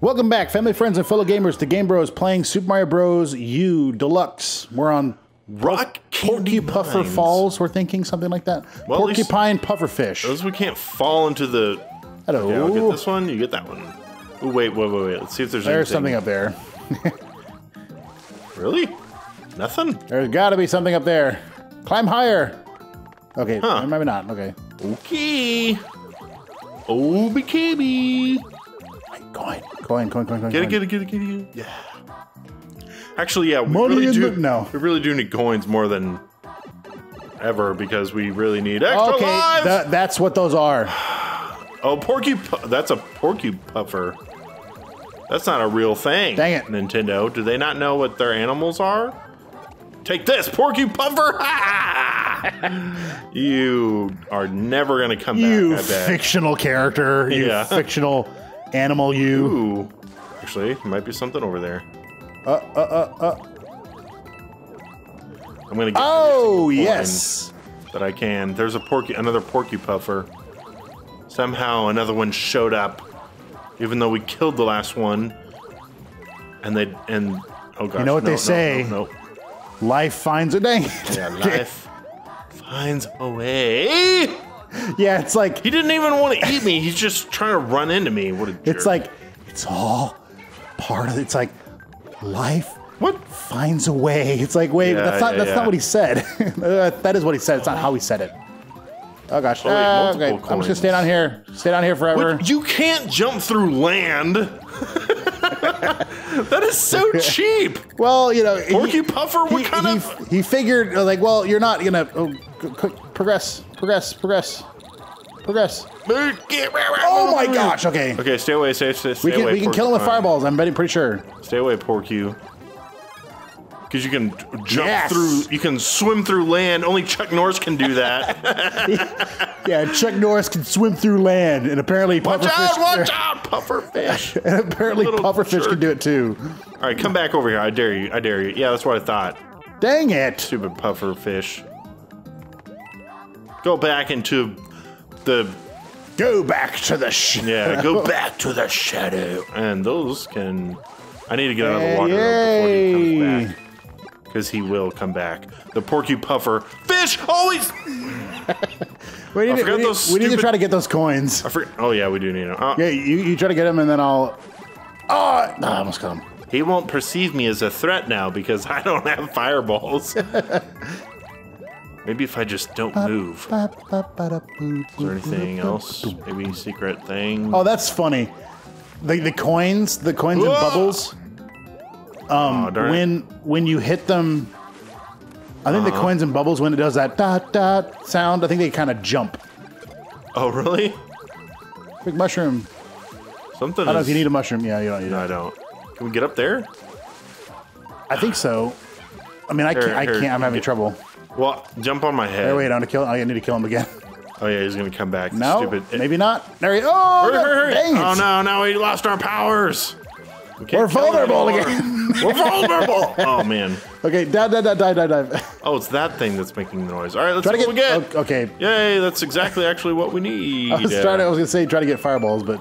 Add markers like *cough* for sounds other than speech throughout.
Welcome back, family, friends, and fellow gamers, to Game Bros playing Super Mario Bros. U Deluxe. We're on Rock Candy Puffer Falls, we're thinking, something like that. Well, Porcupine Pufferfish. Those we can't fall into the. Hello. Okay, I'll get this one. You get that one. Ooh, wait, wait, wait, wait. Let's see if there's There's something up there. *laughs* Really? Nothing. There's got to be something up there. Climb higher. Okay, Huh. maybe not. Okay. Okay. Oh, bikini. Coin. Coin, coin, coin, coin. Get it, get it, get it, get it. Yeah. Actually, yeah, we Money really do. the- no. We really do need coins more than ever because we really need extra Okay, lives. tha- that's what those are. *sighs* oh, porky. That's a porky puffer. That's not a real thing. Dang it. Nintendo. Do they not know what their animals are? Take this, porky puffer. *laughs* you are never gonna come You back. Bet. fictional character. You Yeah. fictional animal. You. Ooh. Actually, might be something over there. Uh, uh, uh, uh. I'm gonna get Oh, yes. that I can. There's a porky, another porky puffer. Somehow another one showed up, even though we killed the last one. And they and oh gosh, You know what no, they no, say. No. Life finds a dang. Yeah, life finds a way. *laughs* *laughs* yeah, it's like He didn't even want to eat me. He's just trying to run into me. What a jerk. it's like it's all part of it. It's like life what? finds a way. It's like wait, Yeah, that's not yeah, that's yeah. not what he said. *laughs* that is what he said. It's not how he said it. Oh gosh. Oh, wait, Uh, okay, I'm just gonna stay down here. Stay down here forever. What? You can't jump through land. *laughs* that is so cheap. Well, you know, Porky Puffer, what he, kind he, of- He figured like, well, you're not gonna oh, progress, progress, progress, progress. Oh my gosh. Okay. Okay, stay away, stay, stay, stay We can away. we can kill him with fireballs. I'm betting pretty sure. Stay away, Porcu. Because you can jump Yes. through, you can swim through land. Only Chuck Norris can do that. *laughs* *laughs* Yeah, Chuck Norris can swim through land, and apparently watch pufferfish. out, watch *laughs* out, pufferfish. And apparently Little pufferfish jerk. can do it too. All right, come back over here. I dare you. I dare you. Yeah, that's what I thought. Dang it! Stupid pufferfish. Go back into the Go back to the sh. yeah. Go *laughs* back to the shadow. And those can. I need to get out of the water though, before he comes back. Because he will come back. The porky puffer fish always. *laughs* We need, to, we, need, we need to try to get those coins. I forget. Oh yeah, we do need them. Oh, uh, Yeah, you, you try to get them, and then I'll. Ah, oh, no, I almost got him. He won't perceive me as a threat now because I don't have fireballs. *laughs* Maybe if I just don't move. Is there anything else? Maybe secret thing? Oh, that's funny. The the coins, the coins and Whoa! bubbles. Aw, darn. When when you hit them, I think Uh-huh. the coins and bubbles when it does that dot dot sound, I think they kind of jump. Oh, really? Big mushroom. Something. I don't know if you need a mushroom. Yeah, you don't need No. I don't. Can we get up there? I think so. I mean, I Here, can't. I can't. I'm having get- trouble. Well, jump on my head. Hey, wait, I'm gonna kill. I need to kill him again. *laughs* Oh yeah, he's gonna come back. No, Stupid. maybe not. There he. Oh, Hurry, hurry, hurry. dang it! Oh no, now we lost our powers. We We're vulnerable again. *laughs* We're vulnerable. Oh man. Okay, dive, dive, dive, dive, dive. Oh, it's that thing that's making the noise. All right, let's Try see to what get. we get. Okay, Yay, that's exactly actually what we need. *laughs* I was trying to. I was gonna say try to get fireballs, but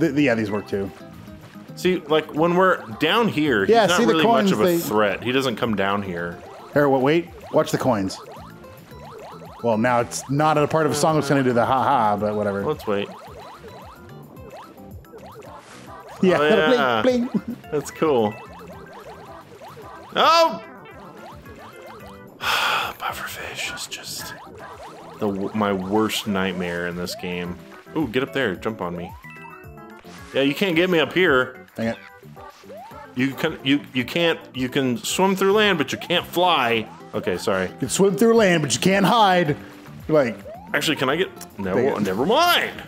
th- yeah, these work too. See, like when we're down here, he's not see the really coins, much of a they- threat. He doesn't come down here. Here, what? Wait, watch the coins. Well, now it's not a part of a song that's gonna do the ha ha, but whatever. Let's wait. *laughs* yeah, oh, yeah. *laughs* bling, bling. That's cool. Oh! *sighs* Pufferfish is just the my worst nightmare in this game. Ooh, get up there! Jump on me. Yeah, you can't get me up here. Dang it. You can you you can't you can swim through land, but you can't fly. Okay, sorry. You can swim through land, but you can't hide. Like Actually, can I get no? Dang it. Never mind.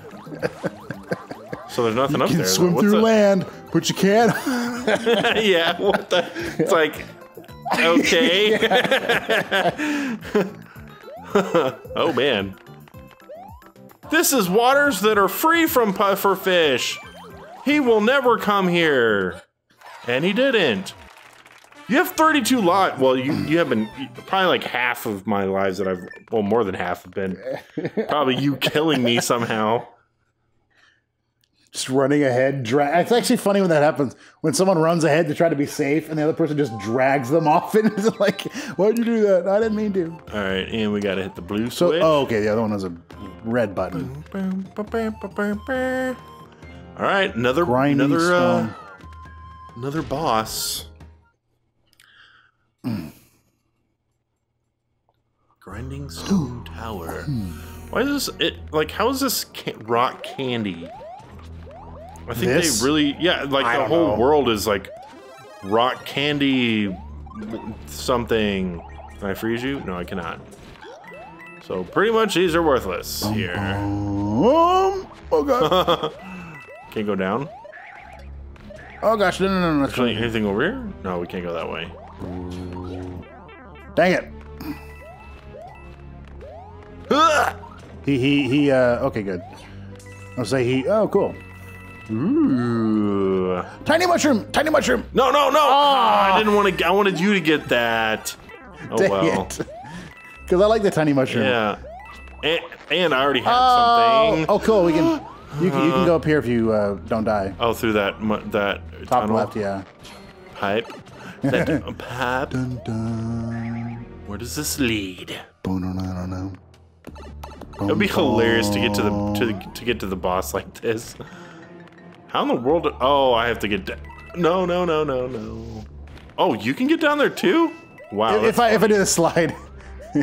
so there's nothing up you can there. swim What's through land, but you can't. *laughs* yeah, what the? It's like, okay. *laughs* *laughs* oh man. This is waters that are free from pufferfish. He will never come here. And he didn't. You have 32 lives. Well, you, you have been probably like half of my lives that I've, well, more than half have been probably you *laughs* killing me somehow. just running ahead. Dra- it's actually funny when that happens. When someone runs ahead to try to be safe, and the other person just drags them off, and *laughs* it's like, "Why'd you do that? I didn't mean to." All right, and we gotta hit the blue So, switch. oh, okay, the other one has a red button. All right, another Grinding another uh, another boss. Grinding stone tower. Why is this it like? How is this ca- rock candy? I think This? they really yeah like I the whole know. world is like rock candy something. Can I freeze you? No, I cannot. So pretty much these are worthless here. Um, oh god. *laughs* Can't go down. Oh gosh, no, no, no, no. Actually, anything over here? No, we can't go that way. Dang it. He he he. Uh, okay, good. I'll say he. Oh, cool. Ooh. Tiny mushroom. Tiny mushroom. No, no, no! Ah, I didn't want to. I wanted you to get that. Oh Dang well. it. Because I like the tiny mushroom. Yeah. And, and I already had Oh, something. oh, cool. We can. You can, you can go up here if you uh, don't die. Oh, through that that Top tunnel left, yeah. pipe. That *laughs* pipe. Dun, dun. Where does this lead? Boom, I don't know. It'd be hilarious to get to the to the, to get to the boss *laughs* like this. How in the world? Oh, I have to get. Da- no, no, no, no, no. Oh, you can get down there too. Wow. If that's I if I do the slide. *laughs*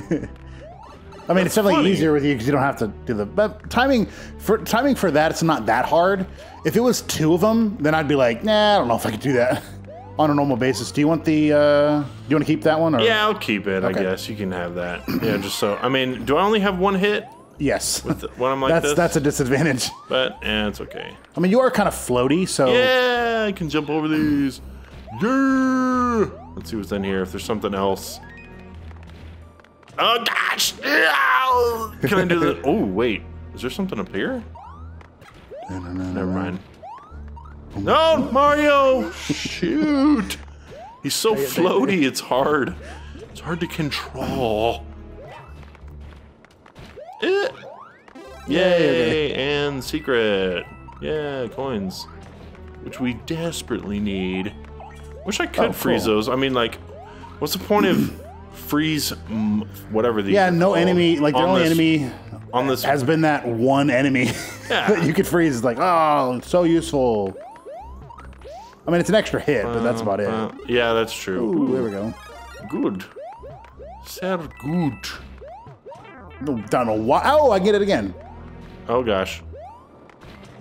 I mean, it's definitely funny. easier with you because you don't have to do the. But timing for timing for that, it's not that hard. If it was two of them, then I'd be like, nah, I don't know if I could do that on a normal basis. Do you want the? uh Do you want to keep that one? Or? Yeah, I'll keep it. Okay. I guess you can have that. Yeah, just so. I mean, do I only have one hit Yes. with when I'm like that's this? that's a disadvantage. But eh, it's okay. I mean, you are kind of floaty, so Yeah, I can jump over these. Yeah. Let's see what's in here. If there's something else. Oh gosh! Can I do that? *laughs* Oh wait, is there something up here? No, no, no, Never mind. No, Mario! Shoot! He's so floaty. It's hard. It's hard to control. Eh. Yay! And secret. Yeah, coins. Which we desperately need. Wish I could Oh, freeze cool. those. I mean, like, what's the point of *clears throat* freeze whatever these yeah, no enemy. Like the on only this- enemy on this has been that one enemy *laughs* Yeah. that you could freeze. It's like, oh, so useful. I mean, it's an extra hit, but that's about it. Uh, yeah, that's true. Ooh, there we go. Good. Sehr good. No, Done a while. Oh, I get it again. Oh gosh.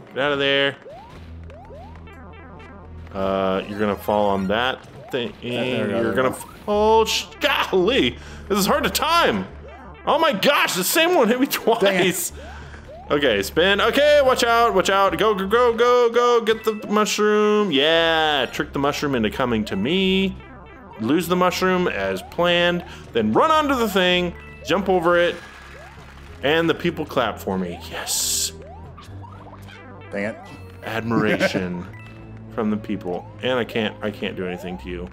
Get out of there. Uh, you're gonna fall on that thing. there you're there gonna. Oh, golly! This is hard to time. Oh my gosh! The same one hit me twice. Okay, spin. Okay, watch out! Watch out! Go! Go! Go! Go! Go! Get the mushroom. Yeah, trick the mushroom into coming to me. Lose the mushroom as planned. Then run onto the thing. Jump over it. And the people clap for me. Yes. Dang it. Admiration *laughs* from the people. And I can't I can't do anything to you.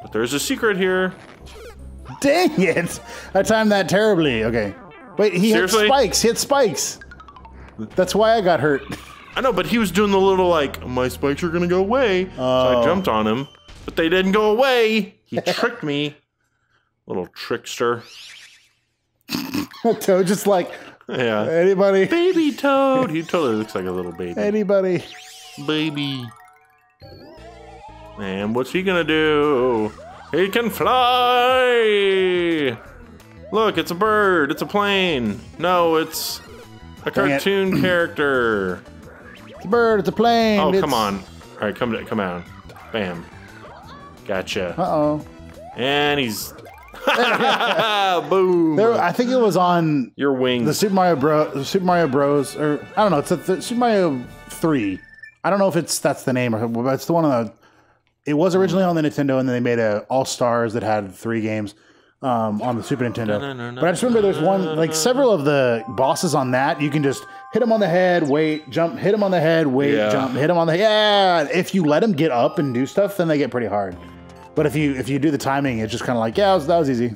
But there's a secret here. Dang it! I timed that terribly. Okay. Wait, he Seriously? hit spikes. He hit spikes. That's why I got hurt. I know, but he was doing the little like my spikes are gonna go away. So I Oh. jumped on him, but they didn't go away. He *laughs* tricked me. Little trickster. *laughs* Toad just like Yeah. anybody, Baby Toad. He totally looks like a little baby. anybody. Baby. And what's he gonna do? He can fly! Look, it's a bird. It's a plane. No, it's a Dang it. cartoon *clears throat* character. It's a bird. It's a plane. Oh, it's... come on. All right, come to, come on. Bam. Gotcha. Uh oh. And he's *laughs* boom. There, I think it was on Your wing. the. Super Mario Bros. Super Mario Bros. Or I don't know. It's a th- Super Mario Three. I don't know if it's that's the name or but it's the one on the. It was originally on the Nintendo, and then they made a All Stars that had three games um, on the Super Nintendo. *laughs* But I just remember there's one like several of the bosses on that. You can just hit them on the head, wait, jump, hit them on the head, wait, Yeah. jump, hit them on the head. yeah. If you let them get up and do stuff, then they get pretty hard. But if you if you do the timing, it's just kind of like yeah, that was, that was easy.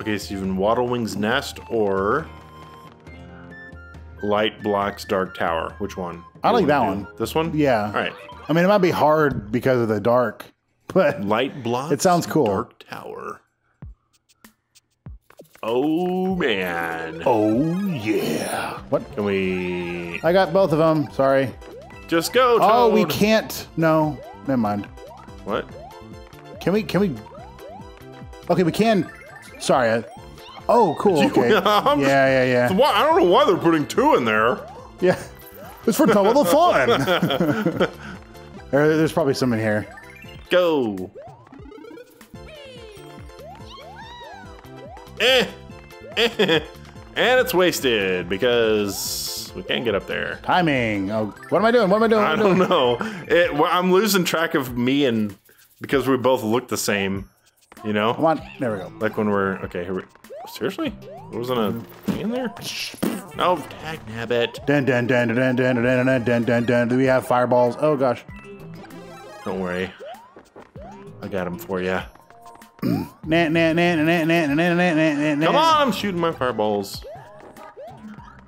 Okay, so even Waddlewing's Nest or Light Blocks Dark Tower. Which one? I like that wanna one. This one? Yeah. All right. I mean, it might be hard because of the dark, *laughs* but Light blocks. It sounds cool. Dark tower. Oh man. oh yeah. What? Can we I got both of them. Sorry. just go? Toad. Oh, we can't. No, never mind. What? Can we? Can we? Okay, we can. Sorry. I, oh, cool. Okay. *laughs* Yeah, yeah, yeah, Why, I don't know why they're putting two in there. yeah. It's for double the fun. *laughs* *laughs* There- There's probably some in here. Go. Eh. Eh. And it's wasted because we can't get up there. Timing. Oh, what am I doing? What am I doing? I am I doing? don't know. It, well, I'm losing track of me and because we both look the same. You know, Come on. There we go. like when we're okay. Here we, seriously, there wasn't a thing in there. No, tag nabbit. Dun dun dun dun dun dun dun dun dun dun dun. Do we have fireballs? Oh gosh. Don't worry, I got him for you. Come on, I'm shooting my fireballs.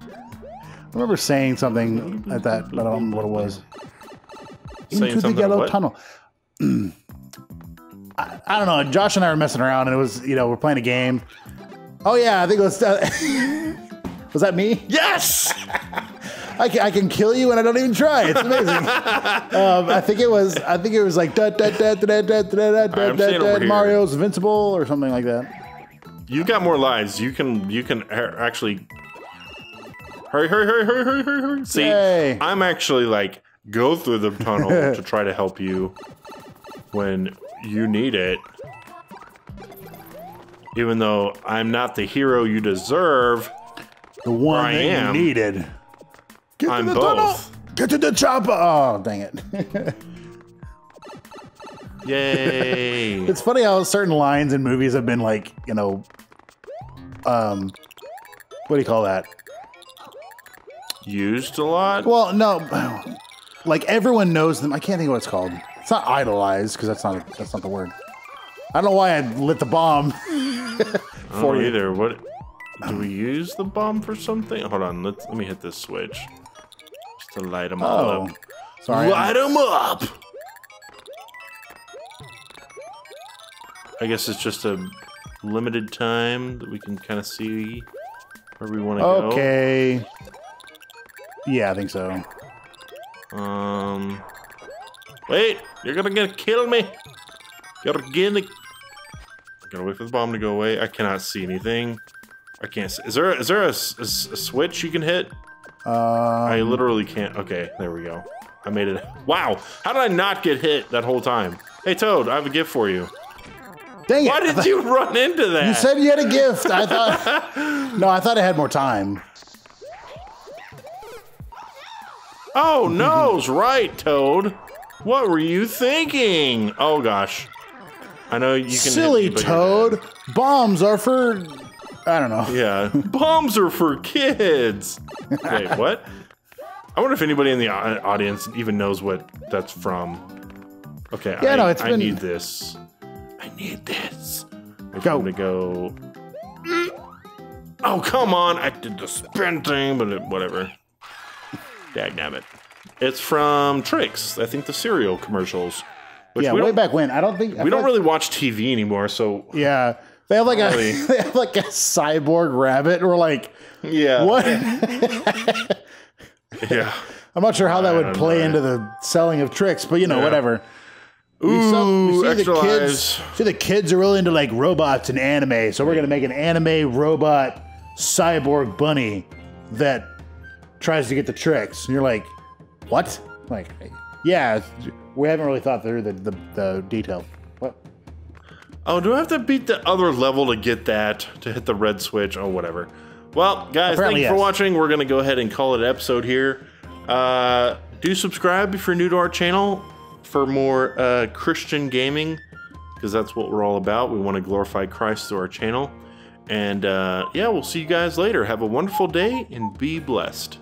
I remember saying something like that, but I don't remember what it was. Saying Into the yellow tunnel. *clears throat* I, I don't know. Josh and I were messing around, and it was you know we're playing a game. Oh yeah, I think it was. Uh, *laughs* was that me? Yes. I can, I can kill you and I don't even try. It's amazing. *laughs* um, I think it was. I think it was like da da da da da da da da da da. Mario's invincible or something like that. You got more lives. You can you can actually hurry, hurry, hurry, hurry, hurry, hurry, hurry. See, Yay. I'm actually like go through the tunnel *laughs* to try to help you when you need it. Even though I'm not the hero you deserve, The one I am. you needed. Get I'm to the tunnel. Get to the chopper. Oh dang it! *laughs* Yay! It's funny how certain lines in movies have been like, you know, um, what do you call that? Used a lot. Well, no, like everyone knows them. I can't think of what it's called. It's not idolized because that's not that's not the word. I don't know why I lit the bomb. *laughs* For either. What do we use the bomb for something? Hold on. Let's let me hit this switch to light them all Oh, up. sorry. Light them up. I guess it's just a limited time that we can kind of see where we want to go. Okay. Yeah, I think so. Um. Wait, you're gonna get kill me. You're gonna. Gotta wait for the bomb to go away. I cannot see anything. I can't see. Is there is there a switch you can hit? I Um, literally can't. Okay, there we go. I made it. Wow, how did I not get hit that whole time? Hey Toad, I have a gift for you. dang it! Why I did thought- *laughs* you run into that? You said you had a gift. I thought. *laughs* no, I thought I had more time. Oh, *laughs* nose, right, Toad. What were you thinking? Oh gosh, I know you can. Silly me, Toad. Bombs are for. I don't know. Yeah, *laughs* bombs are for kids. Wait, *laughs* what? I wonder if anybody in the audience even knows what that's from. Okay, Yeah, I, no, it's I been- need this. I need this. Go. I'm gonna go. Oh come on! I did the spin thing, but it, whatever. Dagnabbit. It's from Trix. I think the cereal commercials. Yeah, way back when. I don't think I we don't like- really watch TV anymore, so Yeah, they have like a *laughs* they have like a cyborg rabbit. We're like, yeah. what? *laughs* Yeah. I'm not sure how that would play know. into the selling of Trix, but you know, Yeah. whatever. We Ooh, sell- we see extra the kids. lives. See, the kids are really into like robots and anime, so we're gonna make an anime robot cyborg bunny that tries to get the Trix. And you're like, what? Like, yeah, we haven't really thought through the the, the detail. Oh, do I have to beat the other level to get that to hit the red switch? Oh, whatever. Well, guys, Apparently, thank you for watching. We're gonna go ahead and call it an episode here. Uh, do subscribe if you're new to our channel for more uh, Christian gaming, because that's what we're all about. We want to glorify Christ through our channel. And uh, yeah, we'll see you guys later. Have a wonderful day and be blessed.